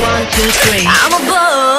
One, two, three. I'm a boy.